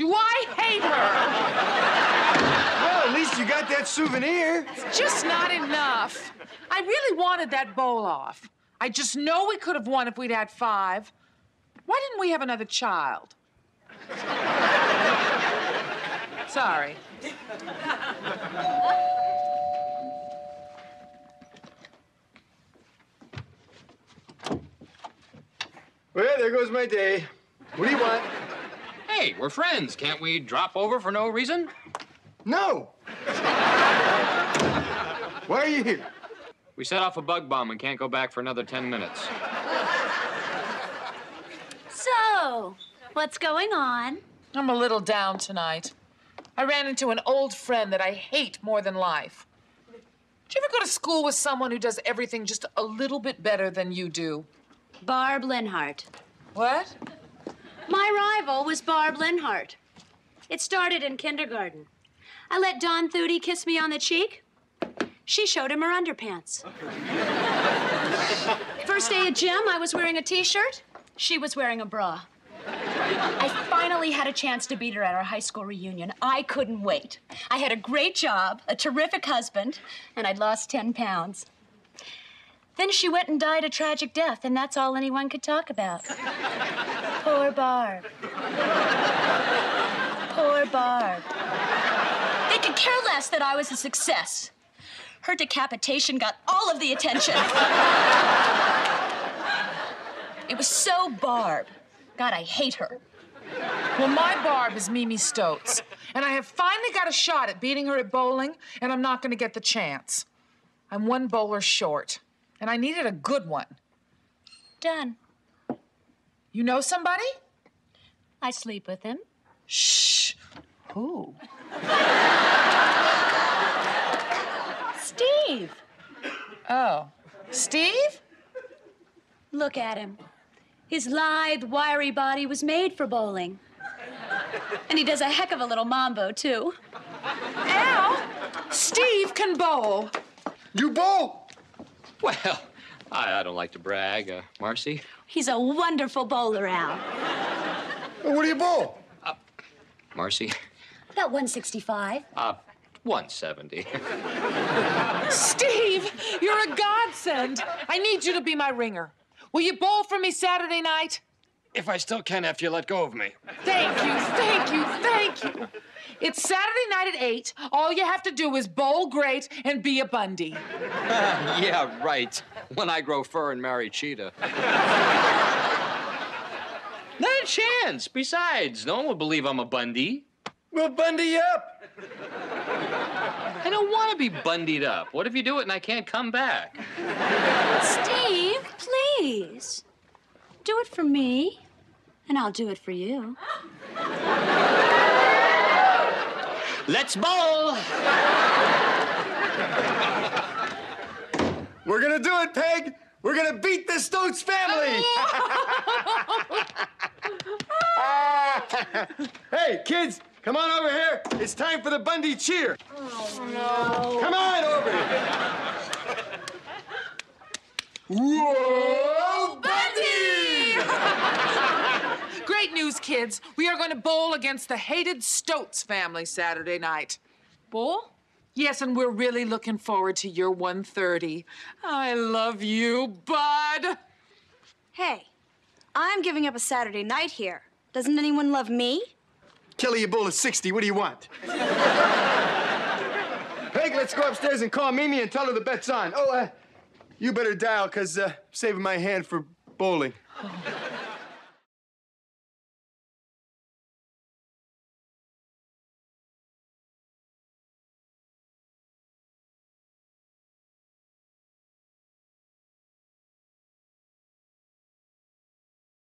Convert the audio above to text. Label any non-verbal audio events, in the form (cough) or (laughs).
Do I hate her? Well, at least you got that souvenir. It's just not enough. I really wanted that bowl off. I just know we could have won if we'd had five. Why didn't we have another child? Sorry. Well, there goes my day. What do you want? Hey, we're friends. Can't we drop over for no reason? No. Why are you here? We set off a bug bomb and can't go back for another 10 minutes. So, what's going on? I'm a little down tonight. I ran into an old friend that I hate more than life. Did you ever go to school with someone who does everything just a little bit better than you do? Barb Linhart. What? My rival was Barb Linhart. It started in kindergarten. I let Don Thudi kiss me on the cheek. She showed him her underpants. First day at gym, I was wearing a t-shirt. She was wearing a bra. I finally had a chance to beat her at our high school reunion. I couldn't wait. I had a great job, a terrific husband, and I'd lost 10 pounds. Then she went and died a tragic death, and that's all anyone could talk about. (laughs) Poor Barb. Poor Barb. They could care less that I was a success. Her decapitation got all of the attention. it was so Barb. God, I hate her. Well, my Barb is Mimi Stotes, and I have finally got a shot at beating her at bowling, and I'm not going to get the chance. I'm one bowler short, and I needed a good one. Done. You know somebody? I sleep with him. Shh. Who? Steve. Oh, Steve? Look at him. His lithe, wiry body was made for bowling. And he does a heck of a little mambo, too. Al, Steve can bowl. You bowl. Well, I, I don't like to brag. Uh, Marcy? He's a wonderful bowler, Al. Well, what do you bowl? Marcy? About 165. Uh, 170. Steve, you're a godsend. I need you to be my ringer. Will you bowl for me Saturday night? If I still can after you let go of me. Thank you, thank you, thank you. It's Saturday night at 8. All you have to do is bowl great and be a Bundy. (laughs) yeah, right. When I grow fur and marry Cheetah. (laughs) Not a chance. Besides, no one will believe I'm a Bundy. We'll Bundy you up. I don't want to be bundied up. What if you do it and I can't come back? Steve, please. Do it for me, and I'll do it for you. (laughs) Let's bowl! We're gonna do it, Peg. We're gonna beat the Stokes family. (laughs) hey, kids, come on over here. It's time for the Bundy cheer. Oh, no. Come on over here. (laughs) Whoa, Bundy! Great news, kids. We are going to bowl against the hated Stotz family Saturday night. Bowl? Yes, and we're really looking forward to your 130. I love you, bud. Hey, I'm giving up a Saturday night here. Doesn't anyone love me? Kelly, you bowl is 60. What do you want? Peg, let's go upstairs and call Mimi and tell her the bet's on. Oh, uh, you better dial, because uh, saving my hand for bowling.